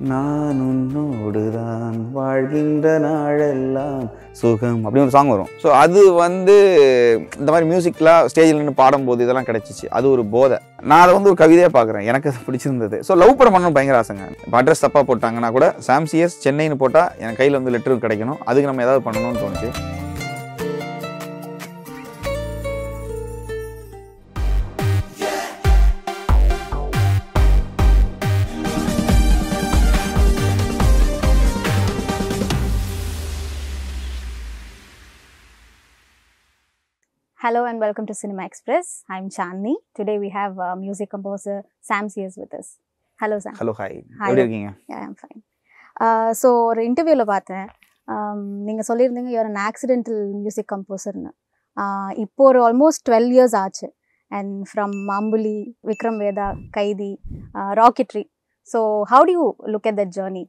நான் உன்னோடுதான் வாழ்கின்ற நாளெல்லாம் சுகம் அப்படின்னு ஒரு சாங் வரும். ஸோ அது வந்து இந்த மாதிரி மியூசிக்லாம் ஸ்டேஜில் நின்று பாடும்போது இதெல்லாம் கிடச்சிச்சு. அது ஒரு போதை. நான் அதை வந்து ஒரு கவிதையாக பார்க்குறேன். எனக்கு அது பிடிச்சிருந்தது. ஸோ லவ் படம் பண்ணணும் பயங்கர ஆசைங்க. இப்போ அட்ரஸ் தப்பாக போட்டாங்கன்னா கூட சாம்சிஎஸ் சென்னைன்னு போட்டால் என் கையில் வந்து லெட்டரும் கிடைக்கணும். அதுக்கு நம்ம ஏதாவது பண்ணணும்னு தோணுச்சு. Hello and welcome to Cinema Express. I'm Chandni. Today we have uh, music composer Sam Sears with us. Hello, Sam. Hello hi. எப்படி இருக்கீங்க fine. Uh, so ஒரு இன்டர்வியூவில் பார்த்தேன் um, நீங்கள் சொல்லியிருந்தீங்க you are an accidental music கம்போசர்னு இப்போ ஒரு almost twelve years ஆச்சு and from Ambuli Vikram Vedha Kaithi Rocketry so how do you look at that journey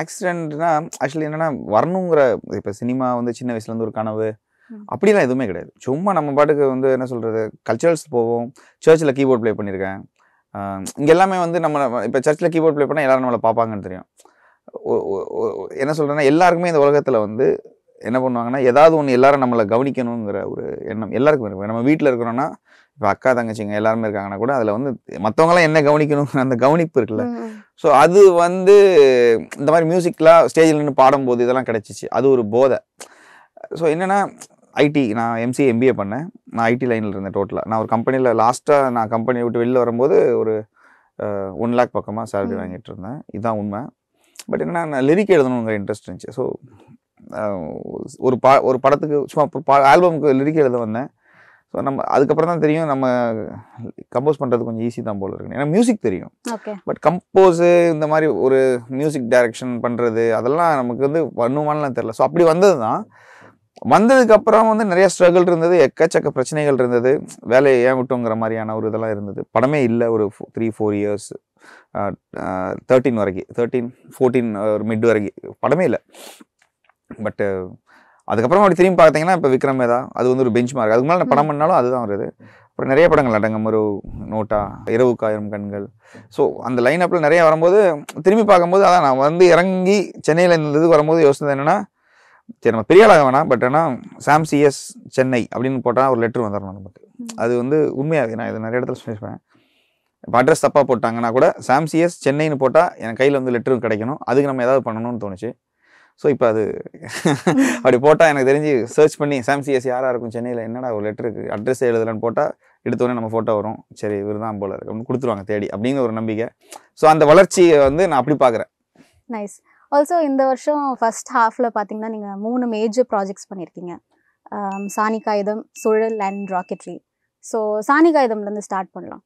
ஆக்சிடென்ட்னா actually என்னன்னா வரணுங்கிற இப்போ சினிமா வந்து சின்ன வயசுல இருந்து ஒரு கனவு. அப்படிலாம் எதுவுமே கிடையாது. சும்மா நம்ம பாட்டுக்கு வந்து என்ன சொல்றது கல்ச்சரல்ஸ் போவோம். சர்ச்சில் கீபோர்ட் ப்ளே பண்ணியிருக்கேன். இங்க எல்லாமே வந்து நம்ம இப்போ சர்ச்சில் கீபோர்ட் ப்ளே பண்ணால் எல்லாரும் நம்மளை பார்ப்பாங்கன்னு தெரியும். என்ன சொல்றேன்னா எல்லாருக்குமே இந்த உலகத்தில் வந்து என்ன பண்ணுவாங்கன்னா ஏதாவது ஒன்று எல்லாரும் நம்மளை கவனிக்கணுங்கிற ஒரு எண்ணம் எல்லாருக்கும் இருக்கு நம்ம வீட்டில் இருக்கிறோன்னா இப்போ அக்கா தங்கச்சிங்க எல்லாருமே இருக்காங்கன்னா கூட அதில் வந்து மற்றவங்களாம் என்ன கவனிக்கணுங்கிற அந்த கவனிப்பு இருக்குல்ல. ஸோ அது வந்து இந்த மாதிரி மியூசிக்லாம் ஸ்டேஜில் நின்று பாடும்போது இதெல்லாம் கிடைச்சிச்சு. அது ஒரு போதை. ஸோ என்னென்னா ஐடி நான் எம்சி எம்பிஏ பண்ணேன். நான் ஐடி லைனில் இருந்தேன் டோட்டலாக நான் ஒரு கம்பெனியில் லாஸ்ட்டாக நான் கம்பெனி விட்டு வெளில வரும்போது ஒரு ஒன் லேக் பக்கமாக சேலரி. வாங்கிட்டு இருந்தேன். இதுதான் உண்மை. பட் என்னன்னா நான் லிரிக் எழுதணுங்கிற இன்ட்ரெஸ்ட் இருந்துச்சு. ஸோ ஒரு பா ஒரு படத்துக்கு சும்மா ஆல்பமுக்கு லிரிக் எழுத வந்தேன். ஸோ நம்ம அதுக்கப்புறம் தான் தெரியும் நம்ம கம்போஸ் பண்ணுறது கொஞ்சம் ஈஸி தான் போல இருக்கு. ஏன்னா மியூசிக் தெரியும். பட் கம்போஸு இந்த மாதிரி ஒரு மியூசிக் டைரக்ஷன் பண்ணுறது அதெல்லாம் நமக்கு வந்து பண்ணுமான்லாம் தெரில ஸோ அப்படி வந்தது தான் வந்ததுக்கு அப்புறம் வந்து நிறைய ஸ்ட்ரகிள் இருந்தது எக்கச்சக்க பிரச்சனைகள் இருந்தது. வேலையை ஏன் விட்டோங்கிற மாதிரியான ஒரு இதெல்லாம் இருந்தது. படமே இல்லை ஒரு த்ரீ ஃபோர் இயர்ஸ் தேர்ட்டீன் வரைக்கும் தேர்ட்டீன் ஃபோர்டீன் ஒரு மிட் வரைக்கும் படமே இல்லை. பட்டு அதுக்கப்புறம் அப்படி திரும்பி பார்த்தீங்கன்னா இப்போ விக்ரம் வேதா அது வந்து ஒரு பெஞ்ச் மார்க் அதுக்கு மேலே நான் படம் பண்ணாலும் அதுதான் வருது அப்புறம் நிறைய படங்கள் அடங்கம் ஒரு நோட்டா இரவுக்கு ஆயிரம் கண்கள். ஸோ அந்த லைன் அப்பில் நிறைய வரும்போது திரும்பி பார்க்கும்போது அதான் நான் வந்து இறங்கி சென்னையில் இது வரும்போது யோசிச்சது என்னன்னா சரி நம்ம பெரிய ஆளாக வேணாம் பட் ஆனால் சாம் சிஎஸ் சென்னை அப்படின்னு போட்டால் ஒரு லெட்டர் வந்துடணும் நமக்கு. அது வந்து உண்மையாக நான் இது நிறைய இடத்துல சொல்லியிருப்பேன். இப்போ அட்ரஸ் தப்பாக போட்டாங்கன்னா கூட சாம் சிஎஸ் சென்னைன்னு போட்டால் என் கையில் வந்து லெட்டரும் கிடைக்கணும். அதுக்கு நம்ம ஏதாவது பண்ணணும்னு தோணுச்சு. ஸோ இப்போ அது அப்படி போட்டால் எனக்கு தெரிஞ்சு சர்ச் பண்ணி சாம் சிஎஸ் யாராக இருக்கும் சென்னையில் என்னடா ஒரு லெட்டருக்கு அட்ரஸ் எழுதலன்னு போட்டால் எடுத்தோடனே நம்ம ஃபோட்டோ வரும். சரி இவர் தான் போல இருக்கு அப்படின்னு கொடுத்துருவாங்க தேடி அப்படிங்கிற ஒரு நம்பிக்கை. ஸோ அந்த வளர்ச்சியை வந்து நான் அப்படி பார்க்குறேன். நைஸ் ஆல்சோ இந்த வருஷம் ஃபர்ஸ்ட் ஹாஃபில் பார்த்தீங்கன்னா நீங்கள் மூணு மேஜர் ப்ராஜெக்ட்ஸ் பண்ணியிருக்கீங்க சாணி காகிதம் சுழல் அண்ட் ராக்கெட்ரி ஸோ சாணி காகிதம்லேருந்து ஸ்டார்ட் பண்ணலாம்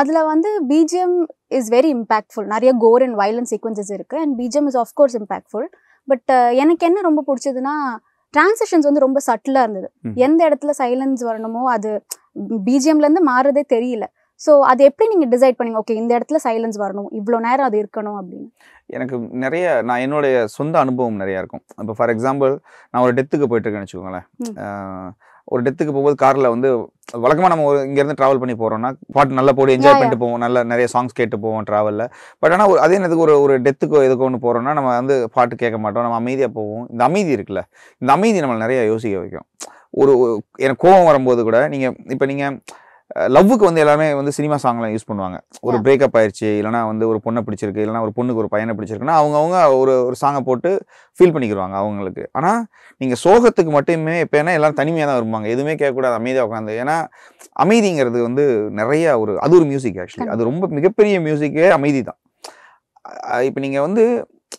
அதில் வந்து பிஜிஎம் இஸ் வெரி இம்பேக்ட்ஃபுல் நிறைய கோர் அண்ட் வயலன்ஸ் சீக்வன்சஸ் இருக்குது and BGM is of course impactful but எனக்கு என்ன ரொம்ப பிடிச்சதுன்னா டிரான்சிஷன்ஸ் வந்து ரொம்ப சட்டிலாக இருந்தது. எந்த இடத்துல சைலன்ஸ் வரணுமோ அது பிஜிஎம்லேருந்து மாறுறதே தெரியல. ஸோ அது எப்படி நீங்கள் டிசைட் பண்ணீங்க? ஓகே இந்த இடத்துல சைலன்ஸ் வரணும். இவ்வளோ நேரம் அது இருக்கணும் அப்படின்னு. எனக்கு நிறைய நான் என்னுடைய சொந்த அனுபவம் நிறையா இருக்கும். இப்போ ஃபார் எக்ஸாம்பிள் நான் ஒரு டெத்துக்கு போயிட்டுருக்கேன்னு வச்சுக்கோங்களேன். ஒரு டெத்துக்கு போகும்போது காரில் வந்து வழக்கமாக நம்ம ஒரு இங்கேருந்து ட்ராவல் பண்ணி போகிறோம்னா பாட்டு நல்லா போட்டு என்ஜாய். பண்ணிட்டு போவோம். நல்ல நிறைய சாங்ஸ் கேட்டு போவோம் ட்ராவலில் பட் ஆனால் அதே நேரத்துக்கு ஒரு ஒரு டெத்துக்கோ எதுக்கோ ஒன்று போகிறோம்னா நம்ம வந்து பாட்டு கேட்க மாட்டோம். நம்ம அமைதியாக போவோம். இந்த அமைதி இருக்குல்ல இந்த அமைதி நம்மளை நிறைய யோசிக்க வைக்கும். ஒரு ஒரு- எனக்கு கோவம் வரும்போது கூட நீங்கள் இப்போ நீங்கள் லவ்வுக்கு வந்து எல்லாமே வந்து சினிமா சாங்லாம் யூஸ் பண்ணுவாங்க. ஒரு. பிரேக்கப் ஆயிடுச்சு இல்லைனா வந்து ஒரு பொண்ணை பிடிச்சிருக்கு இல்லைனா ஒரு பொண்ணுக்கு ஒரு பையனை பிடிச்சிருக்குன்னா அவங்கவுங்க ஒரு ஒரு சாங்கை போட்டு ஃபீல் பண்ணிக்கிடுவாங்க அவங்களுக்கு. ஆனால் நீங்கள் சோகத்துக்கு மட்டுமே இப்போ ஏன்னா எல்லாரும் தனிமையாக தான் வருவாங்க எதுவுமே கேட்கக்கூடாது அமைதியாக உட்காந்து ஏன்னா அமைதிங்கிறது வந்து நிறைய ஒரு அது ஒரு மியூசிக் ஆக்சுவலி அது ரொம்ப மிகப்பெரிய மியூசிக்கே அமைதி தான். இப்போ நீங்கள் வந்து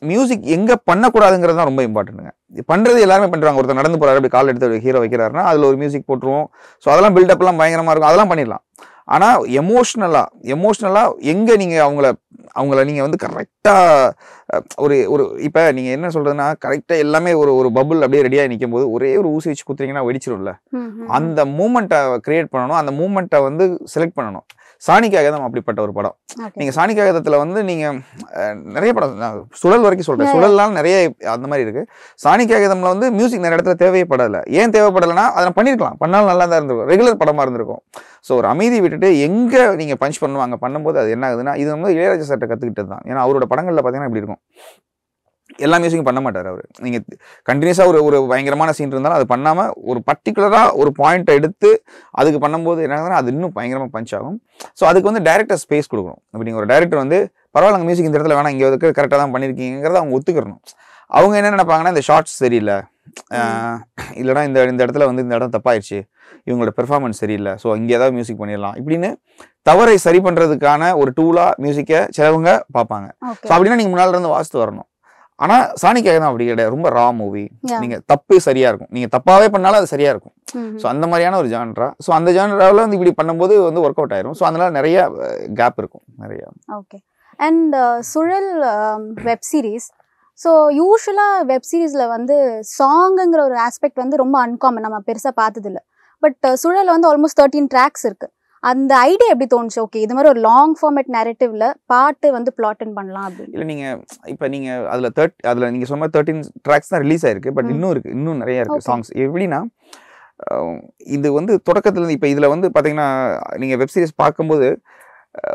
மியூசிக் எங்கே பண்ணக்கூடாதுங்கிறது தான் ரொம்ப இம்பார்ட்டன்ட்டுங்க பண்ணுறது எல்லாருமே பண்ணுறாங்க ஒருத்தர் நடந்து போறாரு அப்படி கால் எடுத்து ஹீரோ வைக்கிறாருன்னா அதில் ஒரு மியூசிக் போட்டுருவோம். ஸோ அதெல்லாம் பில்டப்லாம் பயங்கரமாக இருக்கும். அதெல்லாம் பண்ணிடலாம். ஆனால் எமோஷ்னலாக எமோஷ்னலாக எங்கே நீங்கள் அவங்கள அவங்கள நீங்கள் வந்து கரெக்டாக ஒரு ஒரு இப்போ நீங்கள் என்ன சொல்கிறதுனா கரெக்டாக எல்லாமே ஒரு ஒரு பபுள் அப்படியே ரெடியாக நிற்கும் போது ஒரே ஒரு ஊசி வச்சு குத்துறீங்கன்னா வெடிச்சிரும்ல. அந்த மூமெண்ட்டை கிரியேட் பண்ணணும். அந்த மூமெண்ட்டை வந்து செலக்ட் பண்ணணும். சாணி காகிதம் அப்படிப்பட்ட ஒரு படம். நீங்க சாணி காகிதத்துல வந்து நீங்க நிறைய படம் சுழல் வரைக்கும் சொல்றேன். சுழல்லாம் நிறைய அந்த மாதிரி இருக்கு. சாணி காகிதம்ல வந்து மியூசிக் நிறைய இடத்துல தேவைப்படல. ஏன் தேவைப்படலைன்னா அதை நான் பண்ணிருக்கலாம். பண்ணாலும் நல்லா தான் இருந்திருக்கும். ரெகுலர் படமா இருந்திருக்கும். ஸோ ஒரு அமைதி விட்டுட்டு எங்க நீங்க பஞ்ச் பண்ணுவாங்க பண்ணும்போது அது என்ன ஆகுதுன்னா இது வந்து இளையராஜா சார்ட்ட கத்துக்கிட்டது தான். ஏன்னா அவரோட படங்கள்ல பாத்தீங்கன்னா இப்படி இருக்கும். எல்லா மியூசிக்கும் பண்ண மாட்டார் அவர். நீங்க கண்டினியூஸாக ஒரு ஒரு பயங்கரமான சீன் இருந்தாலும் அது பண்ணாம ஒரு பர்டிகுலராக ஒரு பாயிண்ட்டை எடுத்து அதுக்கு பண்ணும்போது என்ன அது இன்னும் பயங்கரமாக பஞ்ச் ஆகும். ஸோ அதுக்கு வந்து டேரக்டர் ஸ்பேஸ் கொடுக்கணும். இப்போ நீங்கள் ஒரு டேரக்டர் வந்து பரவாயில்ல மியூசிக் இந்த இடத்துல வேணாம் இங்கே வந்து கரெக்டாக தான் பண்ணியிருக்கீங்கிறத அவங்க ஒத்துக்கிறணும். அவங்க என்ன நினைப்பாங்கன்னா இந்த ஷார்ட்ஸ் சரியில்லை. இல்லைனா இந்த இந்த இடத்துல வந்து இந்த இடம் தப்பாயிடுச்சு இவங்களோட பெர்ஃபார்மன்ஸ் சரியில்லை. ஸோ இங்கே ஏதாவது மியூசிக் பண்ணிடலாம். இப்படின்னு தவறை சரி பண்ணுறதுக்கான ஒரு டூலாக மியூசிக்கை சிலவங்க பார்ப்பாங்க. ஸோ அப்படின்னா நீங்கள் முன்னால இருந்து வாசித்து வரணும். ஆனால் சாணிக்காக தான் அப்படி கிடையாது. ரொம்ப ரா மூவி. நீங்கள் தப்பு சரியாக இருக்கும். நீங்கள் தப்பாகவே பண்ணாலும் அது சரியாக இருக்கும். ஸோ அந்த மாதிரியான ஒரு ஜான்ரா ஸோ அந்த ஜான்ராவில் வந்து இப்படி பண்ணும்போது வந்து ஒர்க் அவுட் ஆயிரும். ஸோ அதனால நிறைய கேப் இருக்கும். நிறைய. Okay and Suzhal web series so யூஸ்வலாக வெப் சீரிஸில் வந்து சாங்குங்கிற ஒரு ஆஸ்பெக்ட் வந்து ரொம்ப அன்காமன் நம்ம பெருசாக பார்த்ததில்ல. பட் சுழல் வந்து ஆல்மோஸ்ட் தேர்ட்டீன் ட்ராக்ஸ் இருக்கு. அந்த ஐடியா எப்படி தோணுச்சு? ஓகே இது மாதிரி ஒரு லாங் ஃபார்மேட் நரேட்டிவ்ல பாட்டு வந்து பிளாட்டன் பண்ணலாம் அப்படின்னு. இல்லை நீங்கள் இப்போ நீங்கள் அதில் தேர்ட் அதில் நீங்கள் சொன்ன தேர்ட்டின் ட்ராக்ஸ் தான் ரிலீஸ் ஆயிருக்கு பட். இன்னும் இருக்கு இன்னும் நிறைய இருக்கு Okay. சாங்ஸ் எப்படின்னா இது வந்து தொடக்கத்துல இப்போ இதில் வந்து பார்த்தீங்கன்னா நீங்கள் வெப் சீரிஸ் பார்க்கும்போது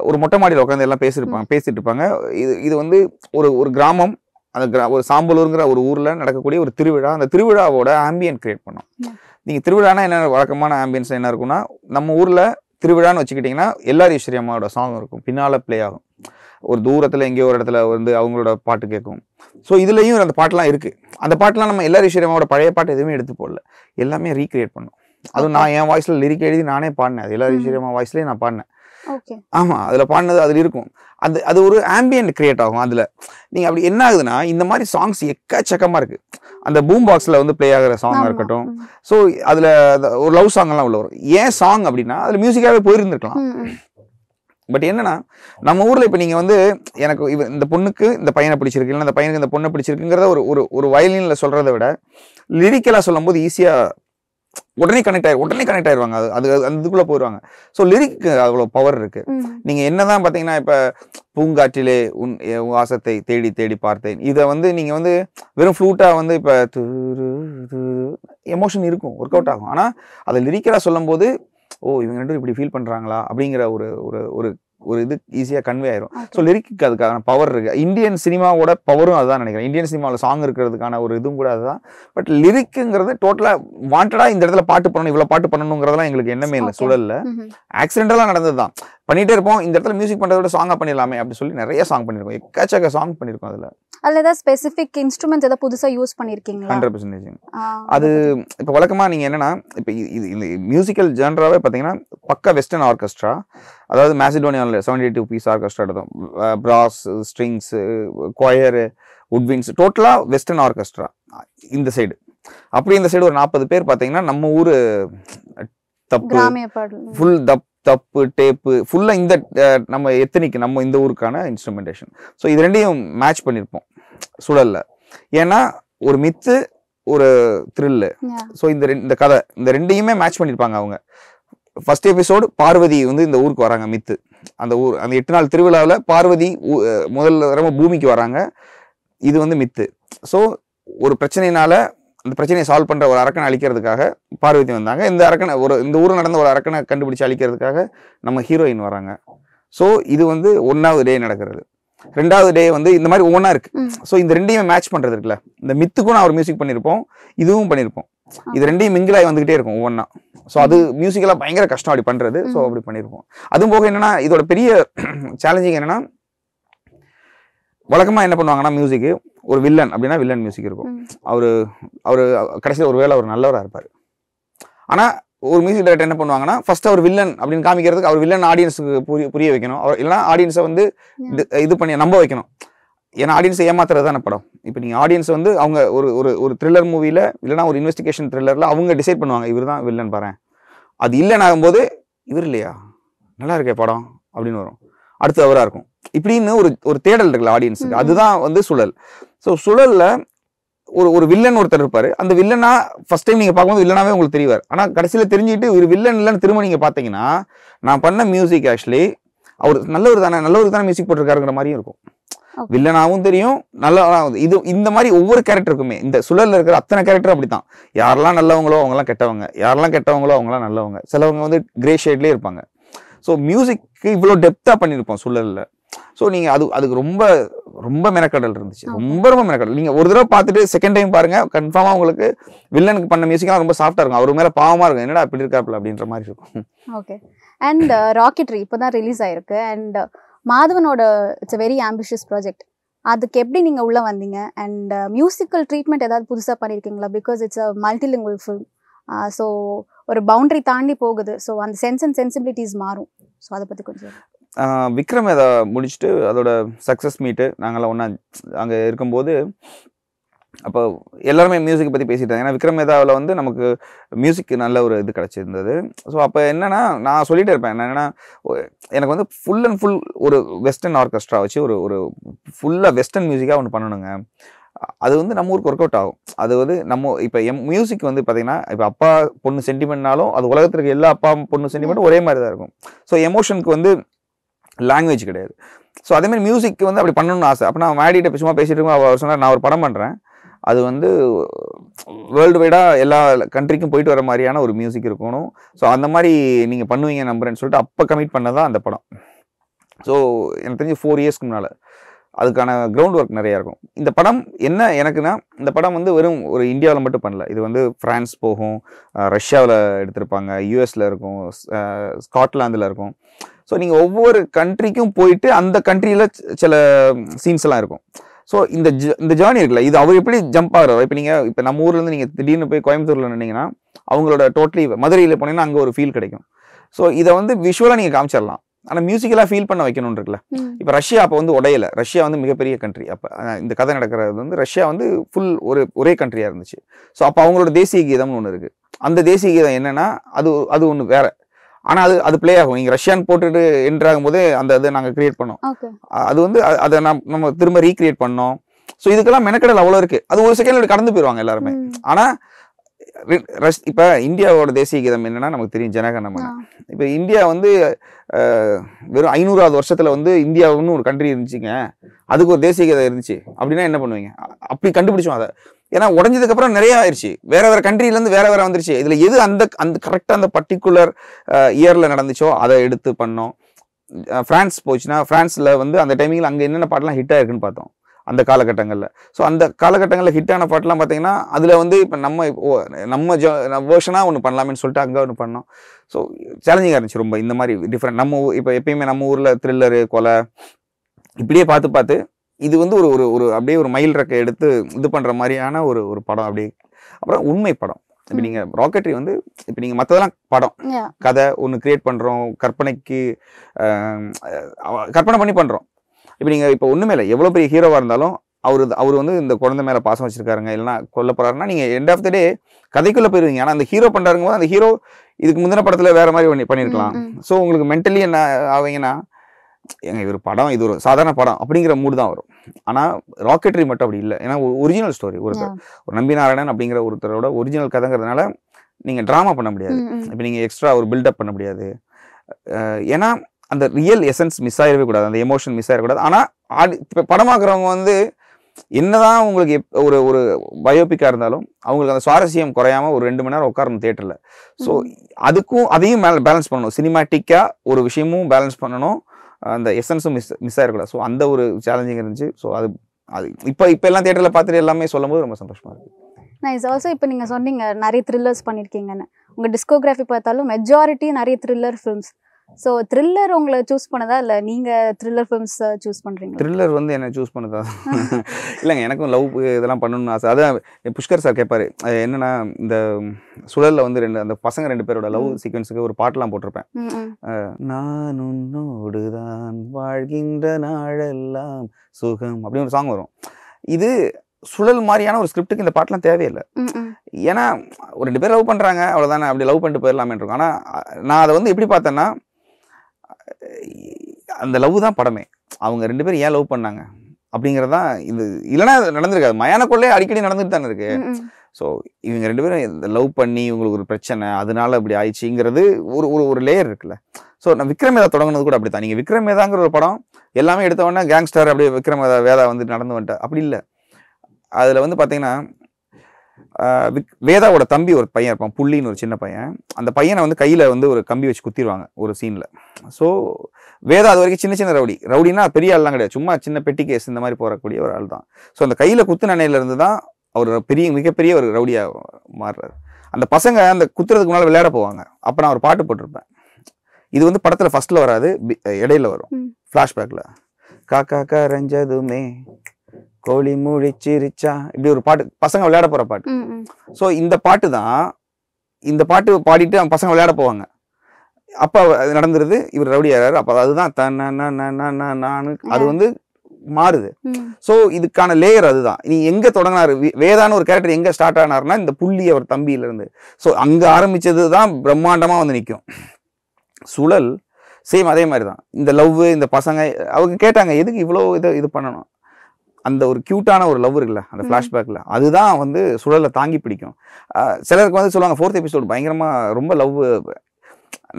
ஒரு மொட்டை மாடியில் உட்காந்து எல்லாம் பேசியிருப்பாங்க பேசிட்டு இருப்பாங்க இது இது வந்து ஒரு ஒரு கிராமம் அந்த கிரா ஒரு சாம்பலூருங்கிற ஒரு ஊரில் நடக்கக்கூடிய ஒரு திருவிழா. அந்த திருவிழாவோட ஆம்பியன் கிரியேட் பண்ணோம். நீங்கள் திருவிழானா என்ன வழக்கமான ஆம்பியன்ஸ் என்ன இருக்கும்னா நம்ம ஊரில் திருவிழான்னு வச்சுக்கிட்டிங்கன்னா எல்லாரும் ஈஸ்வரியம்மாவோட சாங் இருக்கும். பின்னால் ப்ளே ஆகும். ஒரு தூரத்தில் எங்கேயோ ஒரு இடத்துல வந்து அவங்களோட பாட்டு கேட்கும். ஸோ இதுலேயும் அந்த பாட்டெலாம் இருக்குது அந்த பாட்டெலாம் நம்ம எல்லாரும் ஈஸ்வரியம்மாவோட பழைய பாட்டு எதுவுமே எடுத்து போடல. எல்லாமே ரீக்ரியேட் பண்ணோம். அதுவும் நான் என் வாய்ஸில் லிரிக் எழுதி நானே பாடினேன். அது எல்லாரும் ம். ஈஸ்வரியம்மா வாய்ஸ்லேயே நான் பாடினேன். ஆமாம் அதில் பாடினது அதில் இருக்கும். அது அது ஒரு ஆம்பியன்ட் கிரியேட் ஆகும் அதில். நீங்கள் அப்படி என்ன ஆகுதுன்னா இந்த மாதிரி சாங்ஸ் எக்கச்சக்கமாக இருக்குது அந்த பூம் பாக்ஸில் வந்து ப்ளே ஆகிற சாங்காக இருக்கட்டும். ஸோ அதில் ஒரு லவ் சாங்லாம் உள்ள வரும். ஏன் சாங் அப்படின்னா அதில் மியூசிக்காகவே போயிருந்துருக்கலாம். பட் என்னன்னா நம்ம ஊர்ல இப்ப நீங்க வந்து எனக்கு இவ இந்த பொண்ணுக்கு இந்த பையனை பிடிச்சிருக்கு இல்லைன்னா இந்த பையனுக்கு இந்த பொண்ணை பிடிச்சிருக்குங்கிறத ஒரு ஒரு ஒரு வயலின்ல சொல்றதை விட லிரிக்கலா சொல்லும்போது ஈஸியா உடனே கனெக்ட் ஆயிரு உடனே கனெக்ட் ஆயிருவாங்க. அது அது அந்த இதுக்குள்ள போயிடுவாங்க ஸோ லிரிக்கு அவ்வளோ பவர் இருக்கு. நீங்க என்னதான் பாத்தீங்கன்னா இப்ப பூங்காற்றிலே உன் வாசத்தை தேடி தேடி பார்த்தேன். இதை வந்து நீங்க வந்து வெறும் ஃப்ளூட்டா வந்து இப்ப எமோஷன் இருக்கும். ஒர்க் அவுட் ஆகும். ஆனா அதை லிரிக்கலா சொல்லும்போது ஓ இவங்க ரெண்டு இப்படி ஃபீல் பண்றாங்களா? அப்படிங்கிற ஒரு ஒரு ஒரு இது ஈஸியாக கன்வே ஆயிரும். ஸோ லிரிக்கு அதுக்கான பவர் இருக்கு. இந்தியன் சினிமாவோட பவரும் அதுதான் நினைக்கிறேன். இந்தியன் சினிமாவில் சாங் இருக்கிறதுக்கான ஒரு இதுவும் கூட அதுதான். பட் லிரிக்குங்கிறது டோட்டலாக வாண்டடாக இந்த இடத்துல பாட்டு பண்ணணும் இவ்வளோ பாட்டு பண்ணணுங்கிறதெல்லாம் எங்களுக்கு எண்ணமே இல்லை. சூழல்ல. ஆக்சிடென்டலாக நடந்தது தான் பண்ணிட்டே இருப்போம். இந்த இடத்துல மியூசிக் பண்ணுறத விட சாங்காக பண்ணிடலாமே அப்படி சொல்லி நிறைய சாங் பண்ணியிருக்கோம். எக்கச்சக்க சாங் பண்ணியிருக்கோம் அதில். அதில் ஏதாவது ஸ்பெசிஃபிக் இன்ஸ்ட்ருமெண்ட்ஸ் ஏதாவது புதுசாக யூஸ் பண்ணியிருக்கீங்களா? ஹண்ட்ரட் பர்சன்டேஜ் அது இப்போ வழக்கமாக நீங்கள் என்னன்னா இப்போ இது மியூசிக்கல் ஜான்ராவே பார்த்தீங்கன்னா பக்கா வெஸ்டர்ன் ஆர்கெஸ்ட்ரா அதாவது மேசிடோனியாவில் செவன்டி டூ பீஸ் ஆர்கெஸ்ட்ரா எடுத்தோம் பிராஸ் ஸ்ட்ரிங்ஸு கொயரு உட்வின்ஸ் டோட்டலாக வெஸ்டர்ன் ஆர்கெஸ்ட்ரா இந்த சைடு அப்படி இந்த சைடு ஒரு நாற்பது பேர் பார்த்தீங்கன்னா நம்ம ஊர் தப்பு ஃபுல் தப் தப்பு டேப்பு ஃபுல்லாக இந்த நம்ம எத்தனிக்கு நம்ம இந்த ஊருக்கான இன்ஸ்ட்ருமெண்டேஷன் ஸோ இது ரெண்டையும் மேட்ச் பண்ணியிருப்போம் சுழல்ல. ஏன்னா ஒரு மித்து ஒரு த்ரில்லு. ஸோ இந்த இந்த கதை இந்த ரெண்டையுமே மேட்ச் பண்ணியிருப்பாங்க அவங்க. ஃபர்ஸ்ட் எபிசோடு பார்வதி வந்து இந்த ஊருக்கு வராங்க மித்து அந்த ஊர் அந்த எட்டு நாள் திருவிழாவில் பார்வதி முதல்ல தடவை பூமிக்கு வராங்க. இது வந்து மித்து. ஸோ ஒரு பிரச்சனையினால அந்த பிரச்சனையை சால்வ் பண்ற ஒரு அரக்கனை அழிக்கிறதுக்காக பார்வதி வந்தாங்க. இந்த அரக்கனை ஒரு இந்த ஊரில் நடந்த ஒரு அரக்கனை கண்டுபிடிச்சு அழிக்கிறதுக்காக நம்ம ஹீரோயின் வராங்க. ஸோ இது வந்து ஒன்றாவது டே நடக்கிறது. ரெண்டாவது டே வந்து இந்த மாதிரி ஒவ்வொன்றா இருக்கு. ம். ஸோ இந்த ரெண்டையுமே மேட்ச் பண்றது இருக்குல்ல இந்த மித்துக்கும் நான் ஒரு மியூசிக் பண்ணியிருப்போம் இதுவும் பண்ணியிருப்போம் இது ரெண்டையும் மிங்கிலாகி வந்துகிட்டே இருக்கும் ஒவ்வொன்றா ஸோ அது மியூசிக்கலாக பயங்கர கஷ்டம் அப்படி பண்றது. ஸோ. அப்படி பண்ணியிருப்போம் அதுவும் போக என்னன்னா இதோட பெரிய சேலஞ்சிங் என்னன்னா வழக்கமாக என்ன பண்ணுவாங்கன்னா மியூசிக்கு ஒரு வில்லன் அப்படின்னா வில்லன் மியூசிக் இருக்கும். அவரு அவரு கடைசியில் ஒரு வேளை அவர் நல்லவராக இருப்பார். ஆனால் ஒரு மியூசிக் டைரக்டர் என்ன பண்ணுவாங்கன்னா ஃபர்ஸ்ட் அவர் வில்லன் அப்படின்னு காமிக்கிறதுக்கு அவர் வில்லன் ஆடியன்ஸுக்கு புரிய புரிய வைக்கணும். அவர் இல்லைன்னா ஆடியன்ஸை வந்து இது பண்ணி நம்ப வைக்கணும். ஏன்னா ஆடியன்ஸை ஏமாத்துறது தானே படம். இப்போ நீங்கள் ஆடியன்ஸ் வந்து அவங்க ஒரு ஒரு ஒரு த்ரில்லர் மூவியில் இல்லைன்னா ஒரு இன்வெஸ்டிகேஷன் த்ரில்லரில் அவங்க டிசைட் பண்ணுவாங்க இவர் தான் வில்லன் பாரு அது இல்லைன்னு ஆகும்போது இவர் இல்லையா? நல்லா இருக்கே படம் அப்படின்னு வரும். அடுத்து அவராக இருக்கும். இப்படின்னு ஒரு ஒரு தேடல் இருக்குல்ல ஆடியன்ஸுக்கு. அதுதான் வந்து சுழல். ஸோ சுழல்ல ஒரு ஒரு வில்லன் ஒருத்தர் இருப்பாரு. அந்த வில்லனா ஃபர்ஸ்ட் டைம் நீங்க பார்க்கும்போது வில்லனாவே உங்களுக்கு தெரிவார். ஆனா கடைசியில தெரிஞ்சுட்டு ஒரு வில்லன் இல்லைன்னு திரும்ப நீங்க பாத்தீங்கன்னா நான் பண்ண மியூசிக் ஆக்சுவலி அவர் நல்லவர் தானே நல்லவர் தானே மியூசிக் போட்டிருக்காருங்கிற மாதிரியும் இருக்கும். Okay. வில்லனாவும் தெரியும் நல்ல இது இந்த மாதிரி ஒவ்வொரு கேரக்டருக்குமே இந்த சுழல்ல இருக்கிற அத்தனை கேரக்டர் அப்படித்தான். யாரெல்லாம் நல்லவங்களோ அவங்கலாம் கெட்டவங்க. யாரெல்லாம் கெட்டவங்களோ அவங்கலாம் நல்லவங்க. சிலவங்க வந்து கிரே ஷேட்லேயே இருப்பாங்க. ஸோ மியூசிக்கு இவ்வளோ டெப்த்தாக பண்ணியிருப்போம் சுழல்ல. ஸோ நீங்கள் அது அதுக்கு ரொம்ப ரொம்ப மெனக்கடல் இருந்துச்சு. ரொம்ப ரொம்ப மெனக்கடல். நீங்கள் ஒரு தடவை பார்த்துட்டு செகண்ட் டைம் பாருங்க கன்ஃபார்மாக உங்களுக்கு வில்லனுக்கு பண்ண மியூசிக்லாம் ரொம்ப சாஃப்டாக இருக்கும். அவர் மேலே பாவமாக இருக்கும். என்னடா இப்படி இருக்காப்புல? அப்படின்ற மாதிரி இருக்கும். ஓகே அண்ட் ராக்கெட்ரி இப்போ தான் ரிலீஸ் ஆயிருக்கு. And மாதவனோட it's a very ambitious project அதுக்கு எப்படி நீங்கள் உள்ளே வந்தீங்க? அண்ட் மியூசிக்கல் ட்ரீட்மெண்ட் ஏதாவது புதுசாக பண்ணியிருக்கீங்களா because it's a multilingual film so ஒரு பவுண்டரி தாண்டி போகுது. ஸோ அந்த சென்ஸ் அண்ட் சென்சிபிலிட்டிஸ் மாறும். ஸோ அதை பற்றி கொஞ்சம் விக்ரம் இதை முடிச்சுட்டு அதோட சக்ஸஸ் மீட்டு நாங்களாம் ஒன்றா அங்கே இருக்கும்போது அப்போ எல்லாருமே மியூசிக்கை பற்றி பேசிட்டாங்க ஏன்னா விக்ரம் மேதாவில் வந்து நமக்கு மியூசிக் நல்ல ஒரு இது கிடச்சிருந்தது. ஸோ அப்போ என்னென்னா நான் சொல்லிகிட்டே இருப்பேன். என்னென்னா எனக்கு வந்து ஃபுல் அண்ட் ஃபுல் ஒரு வெஸ்டர்ன் ஆர்கெஸ்ட்ரா வச்சு ஒரு ஒரு ஃபுல்லாக வெஸ்டர்ன் மியூசிக்காக ஒன்று பண்ணணுங்க. அது வந்து நம்ம ஊருக்கு ஒர்க் அவுட் ஆகும். அது வந்து நம்ம இப்போ எம் மியூசிக் வந்து பார்த்தீங்கன்னா இப்போ அப்பா பொண்ணு சென்டிமெண்ட்னாலும் அது உலகத்துக்கு இருக்க எல்லா அப்பா பொண்ணு சென்டிமெண்ட்டும் ஒரே மாதிரி தான் இருக்கும். ஸோ எமோஷனுக்கு வந்து லாங்குவேஜ் கிடையாது. ஸோ அதேமாதிரி மியூசிக் வந்து அப்படி பண்ணணும்னு ஆசை. அப்போ நான் மேடிகிட்ட சும்மா பேசிட்டு இருக்கோம் அவர் சொன்னார் நான் ஒரு படம் பண்ணுறேன் அது வந்து வேர்ல்டு வைடாக எல்லா கண்ட்ரிக்கும் போயிட்டு வர மாதிரியான ஒரு மியூசிக் இருக்கணும். ஸோ அந்த மாதிரி நீங்கள் பண்ணுவீங்க நம்புறேன்னு சொல்லிட்டு அப்போ கமிட் பண்ணதான் அந்த படம். ஸோ எனக்கு தெரிஞ்சு ஃபோர் இயர்ஸ்க்கு முன்னால். அதுக்கான கிரவுண்ட் ஒர்க் நிறையா இருக்கும். இந்த படம் என்ன எனக்குன்னா இந்த படம் வந்து வெறும் ஒரு இந்தியாவில் மட்டும் பண்ணல. இது வந்து ஃப்ரான்ஸ் போகும் ரஷ்யாவில் எடுத்திருப்பாங்க யூஎஸில் இருக்கும் ஸ்காட்லாந்தில் இருக்கும். ஸோ நீங்கள் ஒவ்வொரு கண்ட்ரிக்கும் போயிட்டு அந்த கண்ட்ரியில் சில சீன்ஸ் எல்லாம் இருக்கும். ஸோ இந்த ஜ- இந்த ஜேர்னி இருக்குல்ல இது அவர் எப்படி ஜம்ப் ஆகிறார்? இப்போ நீங்கள் இப்போ நம்ம ஊர்லேருந்து நீங்கள் திடீர்னு போய் கோயம்புத்தூரில் நின்னீங்கன்னா அவங்களோட டோட்டலி மதுரையில் போனீங்கன்னா அங்கே ஒரு ஃபீல் கிடைக்கும். ஸோ இதை வந்து விஷுவலாக நீங்கள் காமிச்சிடலாம். ஆனால் மியூசிக்கலாக ஃபீல் பண்ண வைக்கணும்னு இருக்குல்ல. இப்போ ரஷ்யா அப்போ வந்து உடையல. ரஷ்யா வந்து மிகப்பெரிய கண்ட்ரி அப்போ இந்த கதை நடக்கிறது வந்து ரஷ்யா வந்து ஃபுல் ஒரு ஒரே கண்ட்ரியாக இருந்துச்சு. ஸோ அப்போ அவங்களோட தேசிய கீதம்னு ஒன்று இருக்குது அந்த தேசிய கீதம் என்னன்னா அது அது ஒன்று வேற. ஆனால் அது அது ப்ளே ஆகும். நீங்கள் ரஷ்யான் போட்டுட்டு என்ட்ராகும் போது அந்த இதை நாங்கள் கிரியேட் பண்ணோம். அது வந்து அதை நம் நம்ம திரும்ப ரீக்ரியேட் பண்ணோம். ஸோ இதுக்கெல்லாம் மெனக்கடல் அவ்வளோ இருக்குது அது ஒரு செகண்ட் கடந்து போயிடுவாங்க எல்லாருமே. ஆனால் இப்போ இந்தியாவோட தேசிய கீதம் என்னன்னா நமக்கு தெரியும் ஜனகணமன இப்போ இந்தியா வந்து வெறும் ஐநூறாவது வருஷத்துல வந்து இந்தியாவுன்னு ஒரு கண்ட்ரி இருந்துச்சுங்க. அதுக்கு ஒரு தேசிய கீதம் இருந்துச்சு. அப்படின்னா என்ன பண்ணுவீங்க? அப்படி கண்டுபிடிச்சோம் அதை. ஏன்னா உடஞ்சதுக்கு அப்புறம் நிறைய ஆயிடுச்சு வேற வேற இருந்து வேற வேற வந்துருச்சு. இதுல எது அந்த அந்த கரெக்டாக அந்த பர்டிகுலர் இயர்ல நடந்துச்சோ அதை எடுத்து பண்ணோம். அஹ், பிரான்ஸ் போச்சுன்னா பிரான்ஸ்ல வந்து அந்த டைமிங்ல அங்க என்னென்ன பாட்டெல்லாம் ஹிட் ஆயிருக்குன்னு பார்த்தோம். அந்த காலகட்டங்களில். ஸோ அந்த காலகட்டங்களில் ஹிட் ஆன பாட்டெல்லாம் பார்த்தீங்கன்னா அதில் வந்து இப்போ நம்ம நம்ம வேர்ஷனாக ஒன்று பண்ணலாமேன்னு சொல்லிட்டு அங்கே ஒன்று பண்ணோம். ஸோ சேலஞ்சிங்காக இருந்துச்சு ரொம்ப. இந்த மாதிரி டிஃப்ரெண்ட் நம்ம இப்போ எப்பயுமே நம்ம ஊரில் த்ரில்லரு கொலை இப்படியே பார்த்து பார்த்து இது வந்து ஒரு ஒரு ஒரு அப்படியே ஒரு மயில் ரெக்கை எடுத்து இது பண்ணுற மாதிரியான ஒரு ஒரு படம் அப்படியே. அப்புறம் உண்மை படம். இப்போ. நீங்கள் ராக்கெட்ரி வந்து இப்போ நீங்கள் மற்றதெல்லாம் படம். கதை ஒன்று கிரியேட் பண்ணுறோம் கற்பனைக்கு கற்பனை பண்ணி பண்ணுறோம் இப்போ நீங்கள் இப்போ ஒன்றுமே இல்லை. எவ்வளோ பெரிய ஹீரோவாக இருந்தாலும் அவர் அவர் வந்து இந்த குழந்தை மேலே பாசம் வச்சிருக்காருங்க. இல்லைன்னா கொல்ல போறாருன்னா நீங்கள் எண்ட் ஆஃப் த டே கதைக்குள்ளே போயிருவீங்க. ஆனால் அந்த ஹீரோ பண்ணுறாருங்க போது அந்த ஹீரோ இதுக்கு முந்தின படத்தில் வேற மாதிரி பண்ணி பண்ணியிருக்கலாம். ஸோ உங்களுக்கு மென்டலி என்ன ஆவீங்கன்னா இது ஒரு படம் இது ஒரு சாதாரண படம் அப்படிங்கிற மூடு தான் வரும். ஆனால் ராக்கெட்ரி மட்டும் அப்படி இல்லை. ஏன்னா ஒரிஜினல் ஸ்டோரி ஒருத்தர். ஒரு நம்பி நாராயணன் அப்படிங்கிற ஒருத்தரோட ஒரிஜினல் கதைங்கிறதுனால நீங்கள் ட்ராமா பண்ண முடியாது. இப்போ நீங்கள் எக்ஸ்ட்ரா ஒரு பில்டப் பண்ண முடியாது. ஏன்னா அந்த ரியல் எசன்ஸ் மிஸ் ஆயிடவே கூடாது. அந்த எமோஷன் மிஸ் ஆயிடக்கூடாது ஆனால் ஆடி இப்போ படமாக்குறவங்க வந்து என்னதான் உங்களுக்கு எப்- ஒரு ஒரு பயோபிக்காக இருந்தாலும் அவங்களுக்கு அந்த சுவாரஸ்யம் குறையாம ஒரு ரெண்டு மணி நேரம் உட்காரணும் தேட்டரில் ஸோ அதுக்கும் அதையும் மேலே பேலன்ஸ் பண்ணணும். சினிமாட்டிக்காக ஒரு விஷயமும் பேலன்ஸ் பண்ணணும். அந்த எசன்ஸும் மிஸ் மிஸ் ஆயிடக்கூடாது ஸோ அந்த ஒரு சேலஞ்சிங் இருந்துச்சு. ஸோ அது அது இப்போ இப்போ எல்லாம் தேட்டரில் பார்த்துட்டு எல்லாமே சொல்லும்போது ரொம்ப சந்தோஷமா இருக்கு. நைஸ் ஆல்சோ இப்போ நீங்கள் சொன்னீங்க நிறைய த்ரில்லர்ஸ் பண்ணியிருக்கீங்கன்னு உங்கள் டிஸ்கோகிராஃபி பார்த்தாலும் மெஜாரிட்டி நிறைய த்ரில்லர் ஃபிலிம்ஸ் ஸோ த்ரில்லர் உங்களை சூஸ் பண்ணதா? இல்லை நீங்கள் த்ரில்லர் ஃபிலிம்ஸ் சூஸ் பண்ணுறீங்களா த்ரில்லர் வந்து என்ன சூஸ் பண்ணுதா? இல்லைங்க எனக்கும் லவ் இதெல்லாம் பண்ணணும்னு ஆசை. அதான் புஷ்கர் சார் கேட்பாரு என்னன்னா இந்த சுழல்ல வந்து ரெண்டு அந்த பசங்க ரெண்டு பேரோட லவ். சீக்வன்ஸுக்கு ஒரு பாட்டெல்லாம் போட்டிருப்பேன். நான் உன்னோடுதான் வாழ்கின்ற நாளெல்லாம் சுகம் அப்படின்னு ஒரு சாங் வரும். இது சுழல் மாதிரியான ஒரு ஸ்கிரிப்டுக்கு இந்த பாட்டெல்லாம் தேவையில்லை. ஏன்னா ஒரு ரெண்டு பேர் லவ் பண்ணுறாங்க அவ்வளோதானே அப்படி லவ் பண்ணிட்டு போயிடலாமே இருக்கும். ஆனால் நான் அதை வந்து எப்படி பார்த்தேன்னா அந்த லவ் தான் படமே. அவங்க ரெண்டு பேரும் ஏன் லவ் பண்ணாங்க? அப்படிங்கிறது தான் இது. இல்லைன்னா நடந்திருக்காது. மயான கொள்ளை அடிக்கடி நடந்துட்டு தானே இருக்கு. ஸோ இவங்க ரெண்டு பேரும் இந்த லவ் பண்ணி இவங்களுக்கு ஒரு பிரச்சனை அதனால அப்படி ஆயிடுச்சுங்கிறது ஒரு ஒரு ஒரு லேயர் இருக்குல்ல. ஸோ நான் விக்ரமேதா தொடங்குனது கூட அப்படி தான் நீங்கள் விக்ரமேதாங்கிற ஒரு படம் எல்லாமே எடுத்த உடனே கேங்ஸ்டர் அப்படியே விக்ரமேதா வேதா வந்து நடந்து வந்துட்டா. அப்படி இல்லை. அதில் வந்து பார்த்தீங்கன்னா வேதாவோட தம்பி ஒரு பையன் இருப்பான் புள்ளின்னு ஒரு சின்ன பையன். அந்த பையனை வந்து கையில் வந்து ஒரு கம்பி வச்சு குத்திடுவாங்க ஒரு சீனில் ஸோ வேதா அது வரைக்கும் சின்ன சின்ன ரவுடி. ரவுடினா பெரிய ஆள்லாம் கிடையாது. சும்மா சின்ன பெட்டி கேஸ் இந்த மாதிரி போகக்கூடிய ஒரு ஆள் தான். ஸோ அந்த கையில் குத்து இருந்து தான் அவர் பெரிய மிகப்பெரிய ஒரு ரவுடியாக மாறுறாரு. அந்த பசங்க அந்த குத்துறதுக்கு முன்னால் விளையாட போவாங்க. அப்போ நான் ஒரு பாட்டு போட்டிருப்பேன். இது வந்து படத்தில் ஃபர்ஸ்ட்ல வராது இடையில வரும். ஃப்ளாஷ்பேக்கில் காக்கா கரைஞ்சதுமே கோழி முழிச்சிருச்சா இப்படி ஒரு பாட்டு பசங்க விளையாட போகிற பாட்டு. ஸோ இந்த பாட்டு தான் இந்த பாட்டு பாடிட்டு அவங்க பசங்க விளையாட போவாங்க. அப்போ நடந்துருது இவர் ரவுடி ஆறாரு அப்போ அதுதான் தன்னு அது வந்து மாறுது. ஸோ இதுக்கான லேயர் அதுதான் நீ எங்க தொடங்கினாரு? வே- வேதான்னு ஒரு கேரக்டர் எங்க ஸ்டார்ட் ஆனாருன்னா இந்த புள்ளி அவர் தம்பியில இருந்து ஸோ அங்க ஆரம்பிச்சது தான் பிரம்மாண்டமா வந்து நிற்கும் சுழல் சேம் அதே மாதிரி தான். இந்த லவ் இந்த பசங்க அவங்க கேட்டாங்க எதுக்கு இவ்வளோ இது இது பண்ணணும்? அந்த ஒரு க்யூட்டான ஒரு லவ் இருக்குல்ல அந்த. ஃப்ளாஷ்பேக்கில் அதுதான் வந்து சுழலை தாங்கி பிடிக்கும். சிலருக்கு வந்து சொல்லுவாங்க ஃபோர்த் எபிசோட் பயங்கரமா ரொம்ப லவ்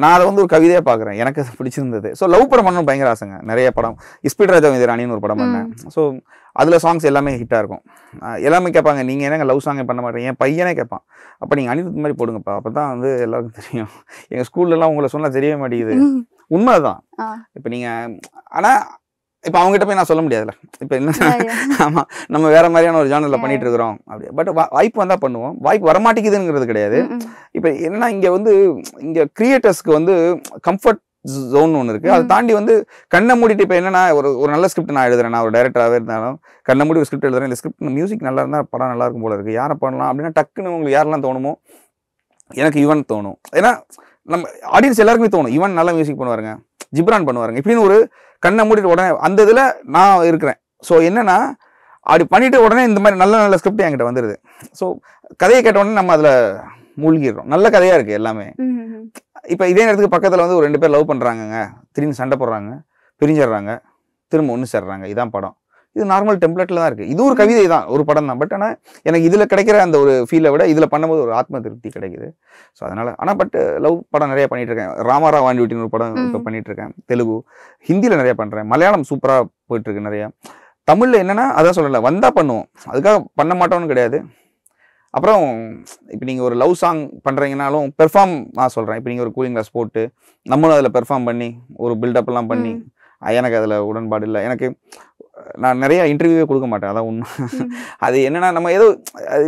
நான் அதை வந்து ஒரு கவிதையாக பார்க்குறேன் எனக்கு அது பிடிச்சிருந்தது. ஸோ லவ் படம் பண்ணணும் பயங்கர ஆசைங்க. நிறைய படம் இஸ்பீட் ராஜா ராணின்னு ஒரு படம் பண்ணேன். ஸோ அதில் சாங்ஸ் எல்லாமே ஹிட்டாக இருக்கும். எல்லாமே கேட்பாங்க நீங்கள் என்னங்க லவ் சாங்கே பண்ண மாட்டீங்க? என் பையனே கேட்பான் அப்போ நீங்கள் அனிருத் மாதிரி போடுங்கப்பா அப்போ தான் வந்து எல்லாருக்கும் தெரியும். எங்கள் ஸ்கூல்லலாம் உங்களை சொன்னால் தெரியவே மாட்டேங்குது. உண்மை தான். இப்போ நீங்கள் ஆனால் இப்போ அவங்ககிட்ட போய் நான் சொல்ல முடியாதுல்ல. இப்போ என்ன. ஆமாம் நம்ம வேற மாதிரியான ஒரு ஜானலில் Yeah. பண்ணிட்டு இருக்கிறோம் அப்படி பட் வாய்ப்பு வந்தால் பண்ணுவோம். வாய்ப்பு வரமாட்டேங்குதுங்கிறது கிடையாது. இப்போ என்னன்னா இங்க வந்து இங்க கிரியேட்டர்ஸ்க்கு வந்து கம்ஃபர்ட் ஜோன் ஒன்று இருக்கு. அதை. தாண்டி வந்து கண்ணை மூடிட்டு இப்போ என்னன்னா ஒரு ஒரு நல்ல ஸ்கிரிப்ட் நான் எழுதுறேன். நான் ஒரு டைரக்டராகவே இருந்தாலும் கண்ணை மூடி ஒரு ஸ்கிரிப்ட் எழுதுறேன். இந்த ஸ்கிரிப்ட் மியூசிக் நல்லா இருந்தால் படம் நல்லா இருக்கும் போல இருக்கு. யாரை பண்ணலாம்? அப்படின்னா டக்குன்னு உங்களுக்கு யாரெல்லாம் தோணுமோ எனக்கு இவன் தோணும். ஏன்னா நம்ம ஆடியன்ஸ் எல்லாருக்குமே தோணும். இவன் நல்ல மியூசிக் பண்ணுவாருங்க. ஜிப்ரான் பண்ணுவாருங்க. இப்படின்னு ஒரு கண்ணை மூடிட்டு உடனே அந்த இதில் நான் இருக்கிறேன். ஸோ என்னன்னா அப்படி பண்ணிட்டு உடனே இந்த மாதிரி நல்ல நல்ல ஸ்கிரிப்ட் என்கிட்ட வந்துடுது ஸோ கதையை கேட்ட உடனே நம்ம அதில் மூழ்கிடுறோம். நல்ல கதையாக இருக்குது எல்லாமே. இப்போ இதே நேரத்துக்கு பக்கத்தில் வந்து ஒரு ரெண்டு பேர் லவ் பண்ணுறாங்கங்க திடீர்னு சண்டை போடுறாங்க பிரிஞ்சிடுறாங்க திரும்ப ஒன்று சேர்றாங்க. இதான் படம். இது நார்மல் டெம்ப்ளேட்டில் தான் இருக்குது இது ஒரு கவிதை தான் ஒரு படம் தான். பட் ஆனால் எனக்கு இதில் கிடைக்கிற அந்த ஒரு ஃபீலை விட இதில் பண்ணும்போது ஒரு ஆத்ம திருப்தி கிடைக்குது. ஸோ அதனால் ஆனால் பட் லவ் படம் நிறைய பண்ணிட்டு இருக்கேன் ராமாரா வாண்டிவிட்டின்னு ஒரு படம் இப்போ இருக்கேன் தெலுங்கு. ஹிந்தியில் நிறைய பண்ணுறேன் மலையாளம் சூப்பராக போயிட்டுருக்கு நிறையா. தமிழில் என்னென்னா அதான் சொல்லலை வந்தால் பண்ணுவோம். அதுக்காக பண்ண மாட்டோம்னு கிடையாது. அப்புறம் இப்போ நீங்கள் ஒரு லவ் சாங் பண்ணுறீங்கனாலும் பெர்ஃபார்ம் நான் சொல்கிறேன் இப்போ நீங்கள் ஒரு கூலிங் கிளாஸ் போட்டு நம்மளும் அதில் பெர்ஃபார்ம் பண்ணி ஒரு பில்டப்லாம் பண்ணி எனக்கு அதில் உடன்பாடு இல்லை. எனக்கு நான் நிறைய இன்டர்வியூவே கொடுக்க மாட்டேன். அதான் உண்மை. ம். அது என்னன்னா நம்ம ஏதோ அது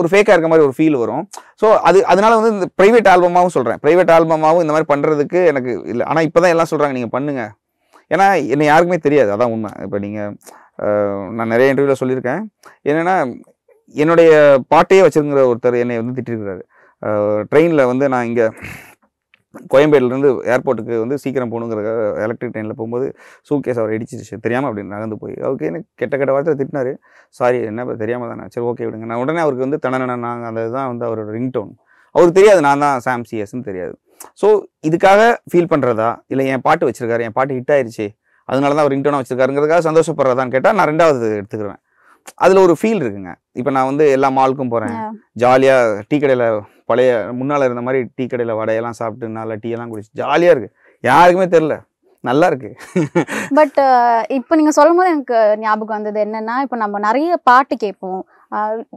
ஒரு ஃபேக்காக இருக்க மாதிரி ஒரு ஃபீல் வரும். ஸோ அது அதனால வந்து இந்த ப்ரைவேட் ஆல்பமாகவும் சொல்கிறேன் ப்ரைவேட் ஆல்பமாகவும் இந்த மாதிரி பண்ணுறதுக்கு எனக்கு இல்லை. ஆனால் இப்போ தான் எல்லாம் சொல்கிறாங்க நீங்கள் பண்ணுங்க. ஏன்னா என்னை யாருக்குமே தெரியாது. அதான் உண்மை. இப்போ நீங்கள் நான் நிறைய இன்டர்வியூவில் சொல்லியிருக்கேன். என்னென்னா என்னுடைய பாட்டையே வச்சிருக்கிற ஒருத்தர் என்னை வந்து திட்டிருக்கிறாரு. ட்ரெயினில் வந்து நான் இங்கே கோயம்பேடுலேருந்து ஏர்போர்ட்டுக்கு வந்து சீக்கிரம் போகணுங்கிற எலக்ட்ரிக் ட்ரெயினில் போகும்போது சூட்கேஸ் அவர் இடிச்சிருச்சு தெரியாமல் அப்படின்னு நகர்ந்து போய். ஓகே எனக்கு கெட்ட கெட்ட வார்த்தை திட்டினார். சாரி என்ன தெரியாமல் தானே. சரி ஓகே விடுங்க. நான் உடனே அவருக்கு வந்து தனன நாங்கள் அந்த இதுதான் வந்து அவரோட ரிங்டோன் அவருக்கு தெரியாது நான் தான் சாம் சிஎஸ்ன்னு தெரியாது. ஸோ இதுக்காக ஃபீல் பண்ணுறதா இல்லை என் பாட்டு வச்சுருக்காரு. என் பாட்டு ஹிட் ஆயிடுச்சு அதனால தான் அவர் ரிங்டோனாக வச்சுருக்காருங்கிறதுக்காக சந்தோஷப்படுறதான்னு கேட்டால் நான் ரெண்டாவது எடுத்துக்கிறேன். அதில் ஒரு ஃபீல் இருக்குங்க. இப்போ நான் வந்து எல்லா மாலுக்கும் போகிறேன். ஜாலியாக டீ கடையில் பழைய முன்னால் இருந்த மாதிரி டீ கடையில் வடையெல்லாம் சாப்பிட்டு நல்லா டீ எல்லாம் குடிச்சு ஜாலியாக இருக்குது யாருக்குமே தெரில நல்லா இருக்கு. பட் இப்போ நீங்கள் சொல்லும் போது எனக்கு ஞாபகம் வந்தது என்னன்னா இப்போ நம்ம நிறைய பாட்டு கேட்போம்.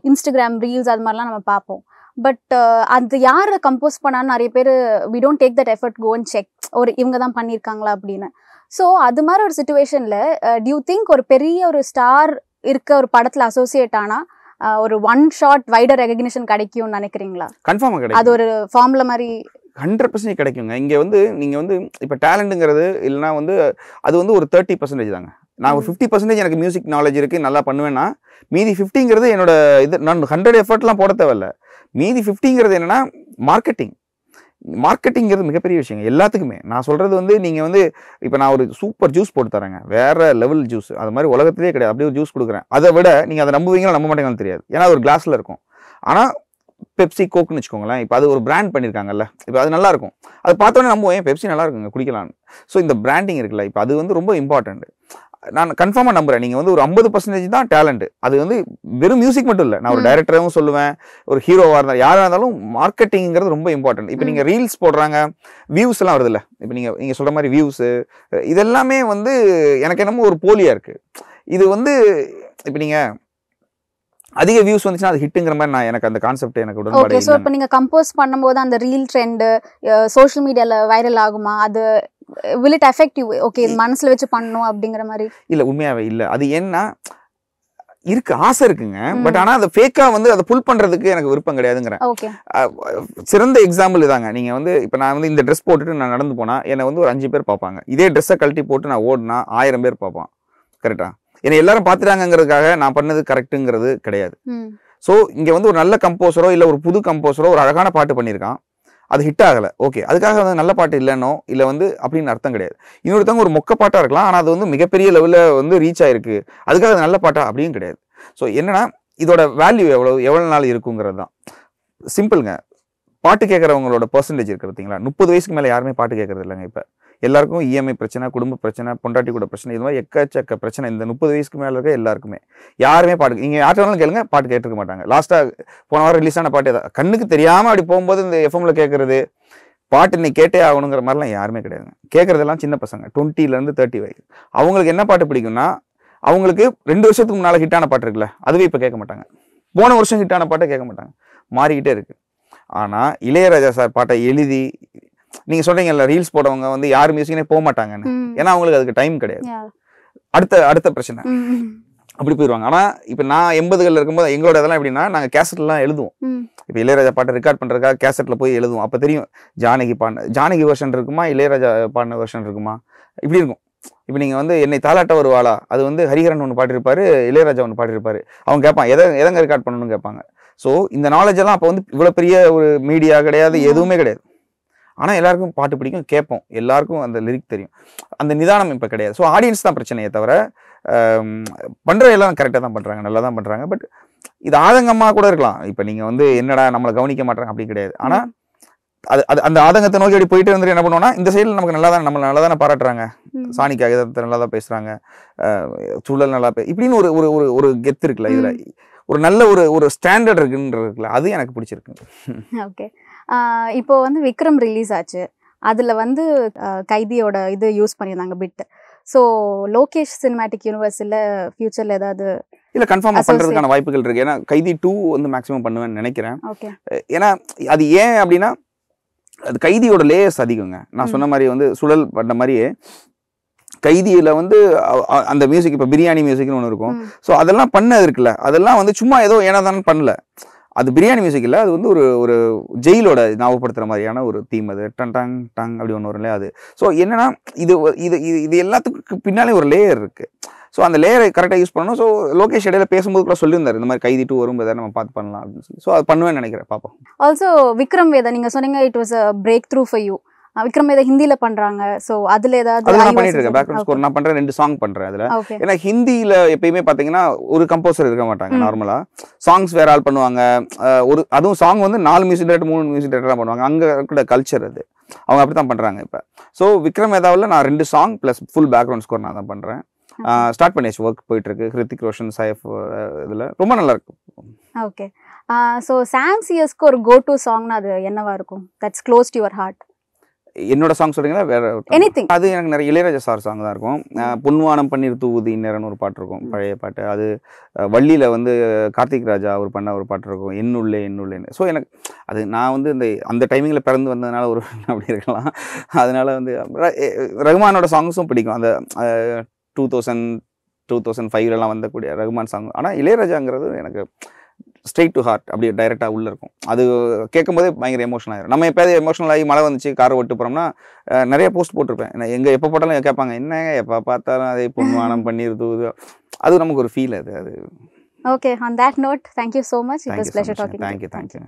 இன்ஸ்டாகிராம் ரீல்ஸ் அது மாதிரிலாம் நம்ம பார்ப்போம். பட் அது யார் கம்போஸ் பண்ணான்னு நிறைய பேர் we don't take that effort go and check ஒரு இவங்க தான் பண்ணியிருக்காங்களா அப்படின்னு. ஸோ அது மாதிரி ஒரு சுச்சுவேஷனில் டியூ திங்க் ஒரு பெரிய ஒரு ஸ்டார் இருக்க ஒரு படத்தில் அசோசியேட் ஆனால் ஒரு ஒன் ஷாட் வைடர் ரெகக்னிஷன் கிடைக்கும்னு நினைக்கிறீங்களா? கன்ஃபார்மாக அது கிடைக்கும். ஒரு ஃபார்முலா மாதிரி ஹண்ட்ரட் பர்சன்டேஜ் கிடைக்குங்க. இங்கே வந்து நீங்கள் வந்து இப்போ டேலண்ட்டுங்கிறது இல்லைனா வந்து அது வந்து ஒரு தேர்ட்டி பர்சன்டேஜ் தாங்க. நான் ஒரு. ஃபிஃப்டி பர்சன்டேஜ் எனக்கு மியூசிக் நாலேஜ் இருக்குது நல்லா பண்ணுவேன்னா மீதி ஃபிஃப்டிங்கிறது என்னோட இது நான் ஹண்ட்ரட் எஃபர்ட்லாம் போட தேவையில்ல. மீதி ஃபிஃப்டிங்கிறது என்னன்னா மார்க்கெட்டிங் மார்க்கெட்டிங்கிறது மிகப்பெரிய விஷயங்க. எல்லாத்துக்குமே. நான் சொல்கிறது வந்து நீங்கள் வந்து இப்போ நான் ஒரு சூப்பர் ஜூஸ் போட்டு தரேங்க. வேறு லெவல் ஜூஸ் அது மாதிரி உலகத்திலே கிடையாது. அப்படியே ஒரு ஜூஸ் கொடுக்குறேன். அதை விட நீங்கள் அதை நம்புவீங்களா நம்ப மாட்டேங்கன்னு தெரியாது. ஏன்னா ஒரு கிளாஸில் இருக்கும். ஆனால் பெப்சி கோக்குன்னு வச்சுக்கோங்களேன். இப்போ அது ஒரு பிராண்ட் பண்ணியிருக்காங்கல்ல. இப்போ அது நல்லாயிருக்கும் அது பார்த்தோன்னே நம்புவோம் ஏன் பெப்சி நல்லா இருக்குங்க குடிக்கலாம்னு. ஸோ இந்த பிராண்டிங் இருக்குல்ல இப்போ அது வந்து ரொம்ப இம்பார்ட்டண்ட் நான் கன்ஃபார்மாக நம்புறேன். நீங்கள் வந்து ஒரு ஐம்பது பர்சன்டேஜ் தான் டேலண்ட் அது வந்து வெறும் மியூசிக் மட்டும் இல்லை. நான் ஒரு. டைரக்டராகவும் சொல்லுவேன். ஒரு ஹீரோவாக இருந்தால் யாராக இருந்தாலும் மார்க்கெட்டிங்கிறது ரொம்ப இம்பார்ட்டன்ட் இப்போ. நீங்கள் ரீல்ஸ் போடுறாங்க வியூஸ் எல்லாம் வருதுல்ல. இப்போ நீங்கள் நீங்கள் சொல்கிற மாதிரி வியூஸு இதெல்லாமே வந்து எனக்கு என்னமோ ஒரு போலியாக இருக்குது இது வந்து இப்போ நீங்கள் அதிக வியூஸ் வந்துச்சுன்னா அது ஹிட்டுங்கிற மாதிரி நான் எனக்கு அந்த கான்செப்ட் எனக்கு உடன்பாடு ஓகே ஸோ இப்போ நீங்கள் கம்போஸ் பண்ணும்போது அந்த ரீல் ட்ரெண்டு சோஷியல் மீடியாவில் வைரல் ஆகுமா? அது will it affect you okay இது மனசில் வச்சு பண்ணணும் அப்படிங்கிற மாதிரி. இல்ல உண்மையாவே இல்ல. அது ஏன்னா இருக்கு ஆசை இருக்குங்க. பட் ஆனா அதை ஃபேக்கா வந்து அதை புல் பண்றதுக்கு எனக்கு விருப்பம் கிடையாதுங்கிறேன். சிறந்த எக்ஸாம்பிள் இதாங்க. நீங்க வந்து இப்போ நான் வந்து இந்த ட்ரெஸ் போட்டுட்டு நான் நடந்து போனா என்னை வந்து ஒரு அஞ்சு பேர் பார்ப்பாங்க. இதே ட்ரெஸ்ஸை கழட்டி போட்டு நான் ஓடினா ஆயிரம் பேர் பார்ப்பான். கரெக்டா என்னை எல்லாரும் பார்த்துட்டாங்கங்கிறதுக்காக நான் பண்ணது கரெக்ட்டுங்கிறது கிடையாது. ஸோ இங்க வந்து ஒரு நல்ல கம்போசரோ இல்ல ஒரு புது கம்போசரோ ஒரு அழகான பாட்டு பண்ணியிருக்கான். அது ஹிட் ஆகலை. ஓகே அதுக்காக வந்து நல்ல பாட்டு இல்லைனோ இல்லை வந்து அப்படின்னு அர்த்தம் கிடையாது. இன்னொருத்தவங்க ஒரு மொக்க பாட்டாக இருக்கலாம் ஆனால் அது வந்து மிகப்பெரிய லெவலில் வந்து ரீச் ஆயிருக்கு. அதுக்காக அது நல்ல பாட்டா அப்படின்னு கிடையாது. ஸோ என்னன்னா இதோட வேல்யூ எவ்வளோ எவ்வளோ நாள் இருக்குங்கிறது தான். சிம்பிள்ங்க பாட்டு கேட்குறவங்களோட பர்சன்டேஜ் இருக்கிறதுங்களா பார்த்தீங்களா முப்பது வயசுக்கு மேலே யாருமே பாட்டு கேட்கறது இல்லைங்க இப்போ. எல்லாருக்கும் இஎம்ஐ பிரச்சனை குடும்ப பிரச்சனை பொண்டாட்டி கூட பிரச்சனை இது மாதிரி எக்கச்சக்க பிரச்சனை. இந்த முப்பது வயசுக்கு மேலே இருக்க எல்லாருக்குமே. யாருமே பாட்டு நீங்கள் யார்கிட்ட வேணாலும் கேளுங்க பாட்டு கேட்டுருக்க மாட்டாங்க. லாஸ்ட்டாக போன வாரம் ரிலீஸ் ஆன பாட்டு கண்ணுக்கு தெரியாமல் அப்படி போகும்போது இந்த எஃப்எம்ல கேட்குறது பாட்டு நீ கேட்டே ஆகணுங்கிற மாதிரிலாம் யாருமே கிடையாதுங்க. கேட்குறதெல்லாம் சின்ன பசங்க டுவெண்ட்டிலேருந்து தேர்ட்டி வயசு அவங்களுக்கு என்ன பாட்டு பிடிக்கும்னா அவங்களுக்கு ரெண்டு வருஷத்துக்கு முன்னால் ஹிட்டான பாட்டு இருக்குல்ல அதுவே இப்போ கேட்க மாட்டாங்க. போன வருஷம் ஹிட்டான பாட்டை கேட்க மாட்டாங்க. மாறிக்கிட்டே இருக்குது ஆனால் இளையராஜா சார் பாட்டை எழுதி நீங்கள் சொல்றீங்கல்ல ரீல்ஸ் போடுறவங்க வந்து யார் மியூசிக்னே போக மாட்டாங்கன்னு ஏன்னா அவங்களுக்கு அதுக்கு டைம் கிடையாது. அடுத்த அடுத்த பிரச்சனை. அப்படி போயிடுவாங்க ஆனால் இப்போ நான் எண்பதுகளில் இருக்கும்போது எங்களோட இதெல்லாம் எப்படின்னா நாங்கள் கேசட்லாம் எழுதுவோம். இப்போ இளையராஜா பாட்டை ரெக்கார்ட் பண்ணுறதுக்காக கேசட்டில் போய் எழுதுவோம். அப்போ தெரியும் ஜானகி பாடின ஜானகி வெர்ஷன் இருக்குமா இளையராஜா பாடின வெர்ஷன் இருக்குமா? இப்படி இருக்கும். இப்போ நீங்கள் வந்து என்னை தாலாட்ட வருவாளா? அது வந்து ஹரிஹரன் ஒன்று பாடிருப்பாரு இளையராஜா ஒன்று பாடிருப்பாரு அவங்க கேட்பான் எதை எதங்க ரெக்கார்ட் பண்ணணும்னு கேட்பாங்க? ஸோ இந்த நாலேஜ் எல்லாம் அப்போ வந்து இவ்வளோ பெரிய ஒரு மீடியா கிடையாது. எதுவுமே கிடையாது. ஆனால் எல்லாருக்கும் பாட்டு பிடிக்கும் கேட்போம். எல்லாருக்கும் அந்த லிரிக் தெரியும். அந்த நிதானம் இப்போ கிடையாது. ஸோ ஆடியன்ஸ் தான் பிரச்சனையே தவிர பண்ணுற எல்லாம் கரெக்டாக தான் பண்ணுறாங்க நல்லா தான் பண்ணுறாங்க பட் இது ஆதங்கமாக கூட இருக்கலாம். இப்போ நீங்கள் வந்து என்னடா நம்மளை கவனிக்க மாட்டாங்க அப்படி கிடையாது. ஆனால் அது அது அந்த ஆதங்கத்தை நோக்கி அப்படி போயிட்டு வந்துட்டு என்ன பண்ணுவோம்னா இந்த சைடில் நமக்கு நல்லா தான் நம்மளை நல்லா தானே பாராட்டுறாங்க. சாணி காகிதத்தை நல்லா தான் பேசுகிறாங்க சூழல் நல்லா பே இப்படின்னு ஒரு ஒரு ஒரு ஒரு கெத்து இருக்குல்ல இதில். ஒரு நல்ல ஒரு ஒரு ஸ்டாண்டர்ட் இருக்குன்றது இருக்குல்ல அது எனக்கு பிடிச்சிருக்கு. ஓகே இப்போ வந்து விக்ரம் ரிலீஸ் ஆச்சு. அதில் வந்து கைதியோட இது யூஸ் பண்ணியிருந்தாங்க பிட். ஸோ லோகேஷ் சினிமேட்டிக் யூனிவர்ஸில் ஃபியூச்சரில் ஏதாவது இல்லை கன்ஃபார்மாக. பண்ணுறதுக்கான வாய்ப்புகள் இருக்கு. ஏன்னா கைதி டூ வந்து மேக்ஸிமம் பண்ணுவேன்னு நினைக்கிறேன். ஓகே ஏன்னா அது ஏன் அப்படின்னா அது கைதியோட லேயர்ஸ் அதிகங்க. நான் சொன்ன மாதிரி வந்து சுழல் பண்ண மாதிரியே கைதியில் வந்து அந்த மியூசிக் இப்போ பிரியாணி மியூசிக்னு ஒன்று இருக்கும். ஸோ அதெல்லாம் பண்ணது இருக்குல்ல. அதெல்லாம் வந்து சும்மா ஏதோ ஏனாதானு பண்ணல. அது பிரியாணி மியூசிக் இல்லை அது வந்து ஒரு ஒரு ஜெயிலோட ஞாபகப்படுத்துகிற மாதிரியான ஒரு தீம் அது. டன் டங் டங் அப்படி ஒன்று வரும் இல்லையா அது. ஸோ என்னென்னா இது இது இது இது எல்லாத்துக்கு பின்னாலே ஒரு லேயர் இருக்குது ஸோ அந்த லேயரை கரெக்டாக யூஸ் பண்ணணும். ஸோ லோகேஷ் இடையில பேசும்போது கூட சொல்லியிருந்தார் இந்த மாதிரி கைதி டூ வரும்போது நம்ம பார்த்து பண்ணலாம் அப்படின்னு சொல்லி. ஸோ அது பண்ணுவேன்னு நினைக்கிறேன் பார்ப்போம் ஆல்சோ விக்ரம் வேதா நீங்கள் சொன்னீங்க it was a breakthrough for you Vikram Vedha ஹிந்தியில் பண்ணுறாங்க ஸோ அதில் ஏதாவது நான் பண்ணிட்டு இருக்கேன். பேக்ரவுண்ட் ஸ்கோர் நான் பண்றேன் ரெண்டு சாங் பண்றேன் அதுல. ஏன்னா ஹிந்தியில எப்பயுமே பாத்தீங்கன்னா ஒரு கம்போசர் இருக்க மாட்டாங்க. நார்மலா சாங்ஸ் வேற ஆள் பண்ணுவாங்க. ஒரு அதுவும் சாங் வந்து நாலு மியூசிக் டேரக்டர் மூணு மியூசிக் டேரக்டர் பண்ணுவாங்க. அங்க இருக்கிற கல்ச்சர் அது. அவங்க அப்படித்தான் பண்றாங்க இப்ப. ஸோ விக்ரம் வேதாவில் நான் ரெண்டு song plus full background score நான் தான் பண்றேன். ஸ்டார்ட் பண்ணியாச்சு ஒர்க் போயிட்டு இருக்கு ஹிருத்திக் ரோஷன் சைஃப் இதுல. ரொம்ப நல்லா இருக்கு. ஓகே ஸோ சாம் சிஎஸ்க்கு ஒரு கோ டு சாங்னா அது என்னவா இருக்கும்? That's close to your heart என்னோட சாங் சொல்றீங்களா? வேற எனி அது எனக்கு நிறைய இளையராஜா சார் சாங் தான் இருக்கும். பொன்வானம் பன்னீர் தூவுது இந்நேரம்னு ஒரு பாட்டு இருக்கும். பழைய பாட்டு. அது வள்ளியில வந்து கார்த்திக் ராஜா அவர் பண்ண ஒரு பாட்டு இருக்கும். என்னுள்ளே என்னுள்ளேன்னு ஸோ எனக்கு அது நான் வந்து இந்த அந்த டைமிங்கில் பிறந்து வந்ததுனால ஒரு அப்படி இருக்கலாம். அதனால வந்து ரகுமானோட சாங்ஸும் பிடிக்கும். அந்த டூ தௌசண்ட் டூ தௌசண்ட் ஃபைவ்லலாம் வந்தக்கூடிய ரகுமான் சாங் ஆனால் இளையராஜாங்கிறது எனக்கு ஸ்ட்ரெயிட் டு ஹார்ட் அப்படியே டைரெக்டாக உள்ளே இருக்கும். அது கேட்கும்போதே பயங்கர எமோஷனல் ஆயிரும். நம்ம எப்போயாவது எமோஷனல் ஆகி மழை வந்துச்சு காரை ஓட்டு போகிறோம்னா நிறைய போஸ்ட் போட்டிருப்பேன். எங்க எப்போ போட்டாலும் கேட்பாங்க என்னங்க எப்போ பார்த்தாலும் அதே பொன்வானம் பன்னீர் தூது. அது நமக்கு ஒரு ஃபீல் அது அது. Okay on that note thank you so much it was pleasure talking thank you thank you